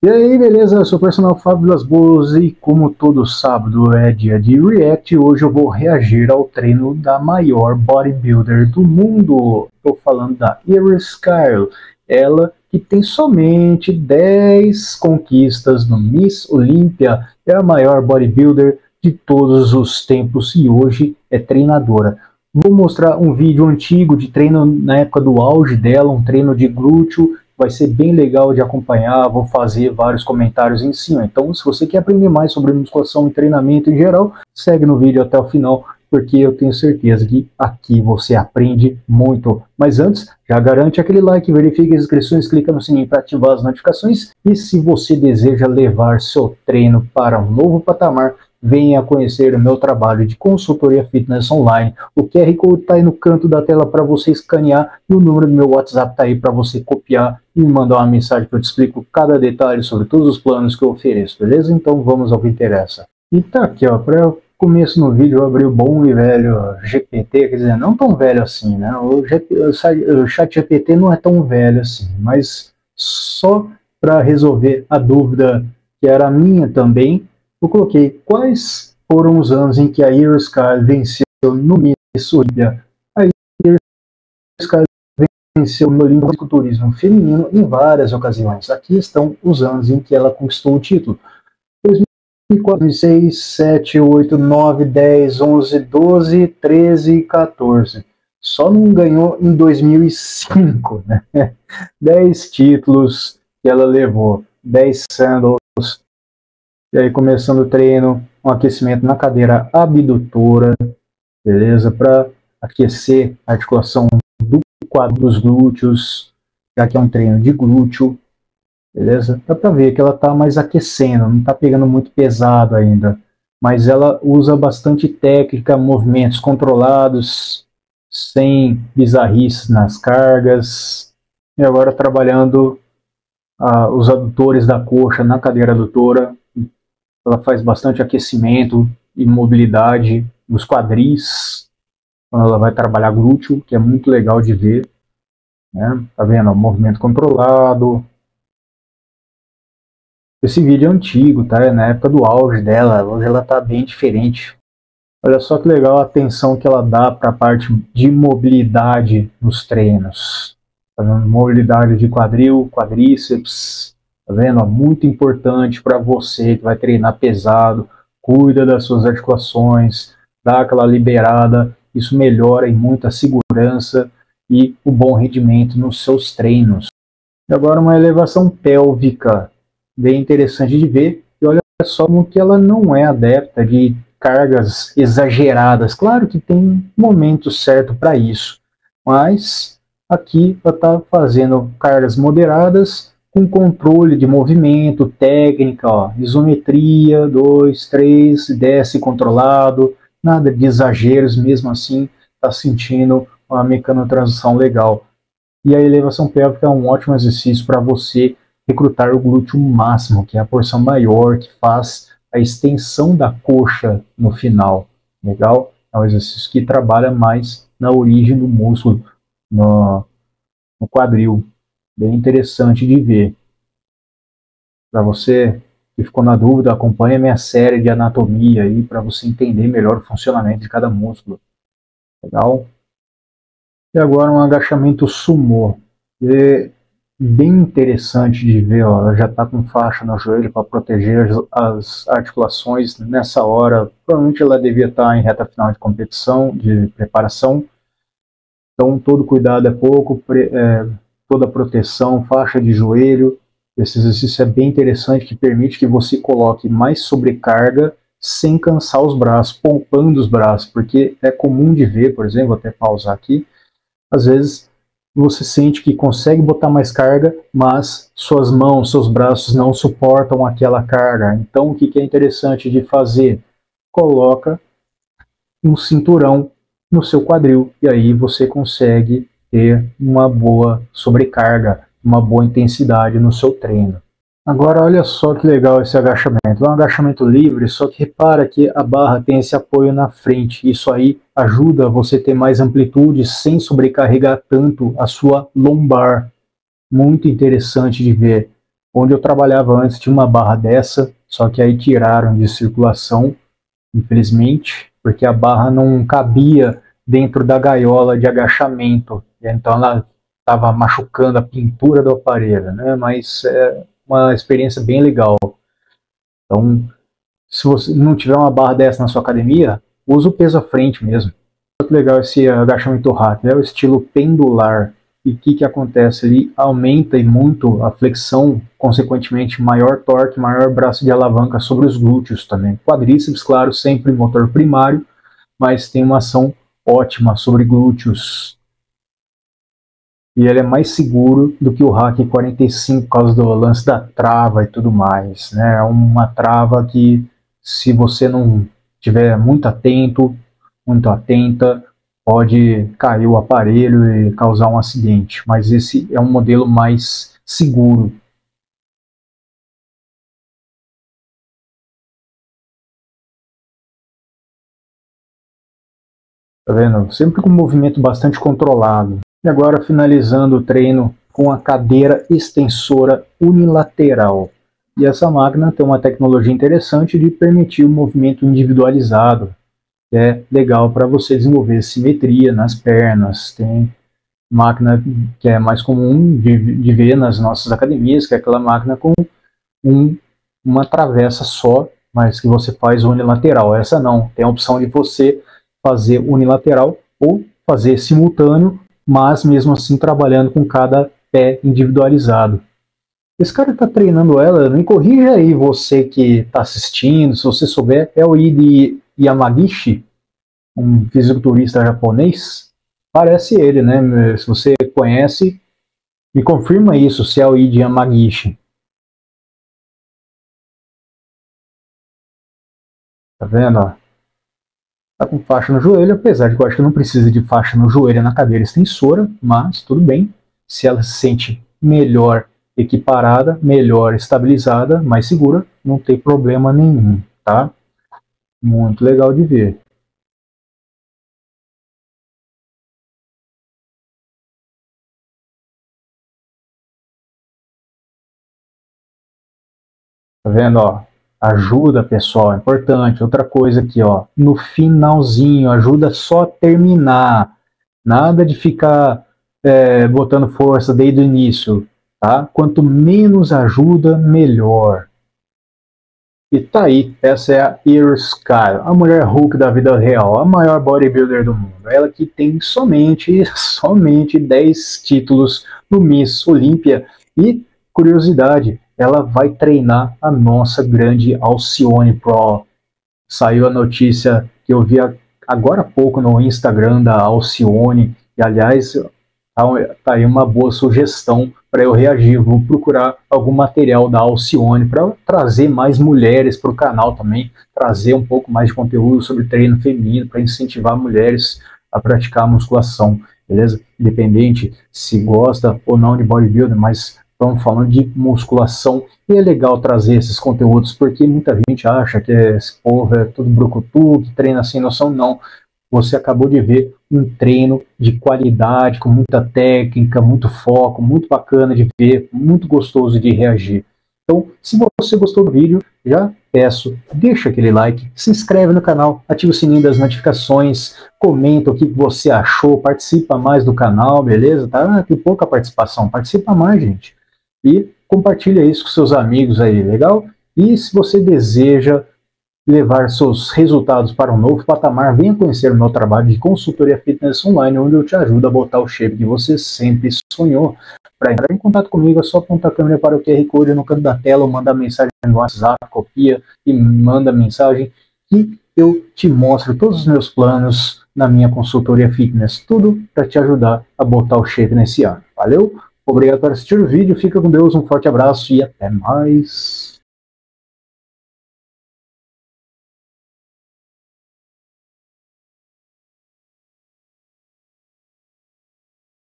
E aí, beleza? Eu sou o personal Fábio Las Boas e como todo sábado é dia de React, hoje eu vou reagir ao treino da maior bodybuilder do mundo. Estou falando da Iris Kyle, ela que tem somente 10 conquistas no Miss Olímpia, é a maior bodybuilder de todos os tempos e hoje é treinadora. Vou mostrar um vídeo antigo de treino na época do auge dela, um treino de glúteo vai ser bem legal de acompanhar, vou fazer vários comentários em cima. Então, se você quer aprender mais sobre musculação e treinamento em geral, segue no vídeo até o final, porque eu tenho certeza que aqui você aprende muito. Mas antes, já garante aquele like, verifique as inscrições, clica no sininho para ativar as notificações. E se você deseja levar seu treino para um novo patamar, venha conhecer o meu trabalho de consultoria fitness online. O QR Code está aí no canto da tela para você escanear e o número do meu WhatsApp está aí para você copiar e me mandar uma mensagem que eu te explico cada detalhe sobre todos os planos que eu ofereço, beleza? Então vamos ao que interessa. E tá aqui, ó, para começo no vídeo eu abri o bom e velho GPT, quer dizer, não tão velho assim, né? O, GP, o chat GPT não é tão velho assim, mas só para resolver a dúvida que era minha também, eu coloquei quais foram os anos em que a Iris venceu no Miss Olímpia. A Iris Kyle venceu no Fisiculturismo feminino em várias ocasiões. Aqui estão os anos em que ela conquistou o título. 2004, 2006, 7, 8, 9, 10, 11, 12, 13 e 14. Só não ganhou em 2005, né? 10 títulos que ela levou, 10 sandals, e aí começando o treino, um aquecimento na cadeira abdutora, beleza? Para aquecer a articulação do quadro dos glúteos, já que é um treino de glúteo, beleza? Dá para ver que ela está mais aquecendo, não está pegando muito pesado ainda, mas ela usa bastante técnica, movimentos controlados, sem bizarrices nas cargas, e agora trabalhando ah, os adutores da coxa na cadeira adutora, ela faz bastante aquecimento e mobilidade nos quadris, quando ela vai trabalhar glúteo, que é muito legal de ver. Né? Tá vendo? movimento controlado. Esse vídeo é antigo, tá? É na época do auge dela, hoje ela tá bem diferente. Olha só que legal a atenção que ela dá para a parte de mobilidade nos treinos. Tá vendo? Mobilidade de quadril, quadríceps, Tá vendo? Muito importante para você que vai treinar pesado, cuida das suas articulações, dá aquela liberada, isso melhora em muita segurança e o bom rendimento nos seus treinos. E agora uma elevação pélvica, bem interessante de ver, e olha só como que ela não é adepta de cargas exageradas. Claro que tem momento certo para isso, mas aqui ela está fazendo cargas moderadas com controle de movimento, técnica, ó, isometria, 2, 3, desce controlado, nada de exageros, mesmo assim está sentindo uma mecanotransição legal. E a elevação pélvica é um ótimo exercício para você recrutar o glúteo máximo, que é a porção maior que faz a extensão da coxa no final. Legal? É um exercício que trabalha mais na origem do músculo, no, no quadril bem interessante de ver. Para você que ficou na dúvida, acompanhe a minha série de anatomia aí para você entender melhor o funcionamento de cada músculo. Legal? E agora um agachamento sumô. É bem interessante de ver, ó, já está com faixa no joelho para proteger as, articulações nessa hora. Provavelmente ela devia estar tá em reta final de competição, de preparação. Então todo cuidado é pouco, é, toda proteção, faixa de joelho. Esse exercício é bem interessante que permite que você coloque mais sobrecarga sem cansar os braços, poupando os braços, porque é comum de ver, por exemplo, vou até pausar aqui, às vezes você sente que consegue botar mais carga, mas suas mãos, seus braços não suportam aquela carga. Então, o que é interessante de fazer? Coloca um cinturão no seu quadril e aí você consegue ter uma boa sobrecarga, uma boa intensidade no seu treino. Agora olha só que legal esse agachamento. É um agachamento livre, só que repara que a barra tem esse apoio na frente. Isso aí ajuda você a ter mais amplitude sem sobrecarregar tanto a sua lombar. Muito interessante de ver. Onde eu trabalhava antes tinha uma barra dessa, só que aí tiraram de circulação, infelizmente, porque a barra não cabia dentro da gaiola de agachamento. Então ela estava machucando a pintura do aparelho, né? Mas é uma experiência bem legal. Então, se você não tiver uma barra dessa na sua academia, usa o peso à frente mesmo. Muito legal esse agachamento rápido, é o estilo pendular. E o que, que acontece? Ele aumenta e muito a flexão, consequentemente maior torque, maior braço de alavanca sobre os glúteos também. Quadríceps, claro, sempre motor primário, mas tem uma ação ótima sobre glúteos. E ele é mais seguro do que o Hack 45 por causa do lance da trava e tudo mais. Né? É uma trava que, se você não tiver muito atento, muito atenta, pode cair o aparelho e causar um acidente. Mas esse é um modelo mais seguro. Tá vendo? Sempre com um movimento bastante controlado. E agora finalizando o treino com a cadeira extensora unilateral. E essa máquina tem uma tecnologia interessante de permitir o movimento individualizado, é legal para você desenvolver simetria nas pernas. Tem máquina que é mais comum de, de ver nas nossas academias, que é aquela máquina com um, uma travessa só, mas que você faz unilateral. Essa não, tem a opção de você fazer unilateral ou fazer simultâneo, mas mesmo assim trabalhando com cada pé individualizado. Esse cara está treinando ela, me corrija aí você que está assistindo, se você souber, é o Ide Yamagishi, um fisiculturista japonês. Parece ele, né? Se você conhece, me confirma isso, se é o Ide Yamagishi. Tá vendo? Tá com faixa no joelho, apesar de que eu acho que não precisa de faixa no joelho na cadeira extensora, mas tudo bem. Se ela se sente melhor equiparada, melhor estabilizada, mais segura, não tem problema nenhum, tá? Muito legal de ver. Tá vendo, ó? Ajuda, pessoal, é importante. Outra coisa aqui, ó, no finalzinho, ajuda só a terminar. Nada de ficar é, botando força desde o início, tá? Quanto menos ajuda, melhor. E tá aí, essa é a Iris Kyle, a mulher Hulk da vida real, a maior bodybuilder do mundo. Ela que tem somente, somente 10 títulos no Miss Olímpia. E, curiosidade, ela vai treinar a nossa grande Alcione Pro. Saiu a notícia que eu vi agora há pouco no Instagram da Alcione, e aliás, tá, tá aí uma boa sugestão para eu reagir. Vou procurar algum material da Alcione para trazer mais mulheres para o canal também, trazer um pouco mais de conteúdo sobre treino feminino, para incentivar mulheres a praticar musculação, beleza? Independente se gosta ou não de bodybuilding, mas Estamos falando de musculação e é legal trazer esses conteúdos porque muita gente acha que esse povo é tudo brucutu, que treina sem noção. Não. Você acabou de ver um treino de qualidade, com muita técnica, muito foco, muito bacana de ver, muito gostoso de reagir. Então, se você gostou do vídeo, já peço, deixa aquele like, se inscreve no canal, ativa o sininho das notificações, comenta o que você achou, participa mais do canal, beleza? Tá? Tem pouca participação, participa mais, gente e compartilha isso com seus amigos aí, legal? E se você deseja levar seus resultados para um novo patamar, venha conhecer o meu trabalho de consultoria fitness online, onde eu te ajudo a botar o shape que você sempre sonhou. Para entrar em contato comigo, é só apontar a câmera para o QR Code no canto da tela ou mandar mensagem no WhatsApp, copia e manda mensagem que eu te mostro todos os meus planos na minha consultoria fitness, tudo para te ajudar a botar o shape nesse ano. Valeu? Obrigado por assistir o vídeo, fica com Deus, um forte abraço e até mais.